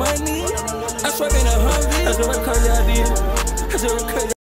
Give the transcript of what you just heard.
money. I swear in a Humvee. I swear I call y'all. I swear I